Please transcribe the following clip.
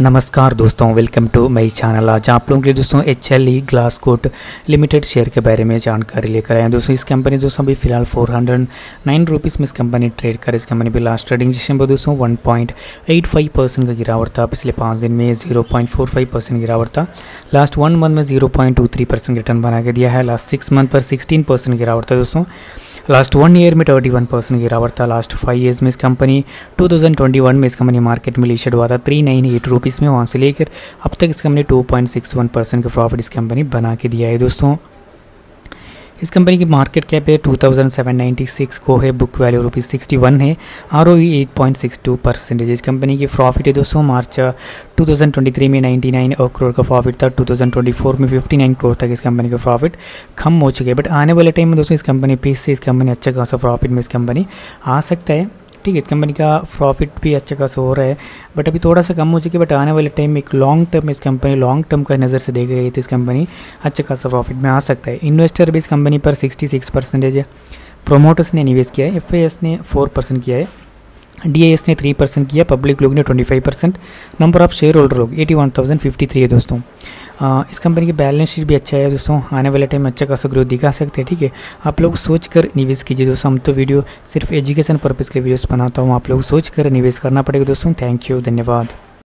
नमस्कार दोस्तों welcome to my channel आज आप लोगों के लिए दोस्तों H L E Glascoat Limited share के बारे में जानकारी लेकर आए हैं। दोस्तों, इस कंपनी दोस्तों, अभी फ़िलहाल फोर हंड्रेड नाइन रुपीज़ में इस कंपनी ट्रेड कर इस कंपनी भी लास्ट ट्रेडिंग सेशन पर दोस्तों one point eight five percent का गिरावट था। पिछले पाँच दिन में zero point four five percent गिरावट था। लास्ट वन मंथ में zero point two three percent return बना के दिया है। लास्ट सिक्स मंथ पर सिक्सटीन परसेंट गिरावट था दोस्तों। लास्ट वन ईयर में ट्वेंटी वन परसेंट गिरावट था लास्ट फाइव ईयर्स में इस company two thousand twenty one में इस कंपनी मार्केट में लिस्टेड हुआ था थ्री नाइन एट रुपीज़ में वहाँ से लेकर अब तक इस company two point six one percent का प्रॉफिट इस कंपनी बना के दिया है। दोस्तों इस कंपनी की मार्केट कैप है 2796 को है book value rupees sixty one है R O eight point six two percentage इस कंपनी की प्रॉफिट है दोस्तों, मार्च 2023 में 99 करोड़ का प्रॉफिट था 2024 में 59 करोड़ तक इस कंपनी का प्रॉफिट कम हो चुके हैं। बट आने वाले टाइम में दोस्तों, इस कंपनी पीस से इस कंपनी अच्छा खासा प्रॉफिट में इस कंपनी आ सकता है। ठीक है इस कंपनी का प्रॉफिट भी अच्छा खासा हो रहा है। बट अभी थोड़ा सा कम हो चुकी है बट आने वाले टाइम में एक लॉन्ग टर्म इस कंपनी लॉन्ग टर्म का नज़र से देखी गई तो इस कंपनी अच्छा खासा प्रॉफिट में आ सकता है। इन्वेस्टर भी इस कंपनी पर सिक्सटी सिक्स परसेंटेज है। प्रोमोटर्स ने निवेश किया है एफ़ ने फोर परसेंट किया है। डी ने थ्री परसेंट किया पब्लिक लोग ने twenty five percent number of share holder लोग eighty one thousand fifty three है दोस्तों। इस कंपनी की बैलेंस शीट भी अच्छा है दोस्तों। आने वाले टाइम में अच्छा खासा ग्रोथ दिखा सकते हैं, ठीक है? आप लोग सोच कर निवेश कीजिए दोस्तों। हम तो वीडियो सिर्फ़ एजुकेशन पर्पज़ के वीडियोस बनाता हूँ। आप लोग सोच कर निवेश करना पड़ेगा दोस्तों। थैंक यू धन्यवाद।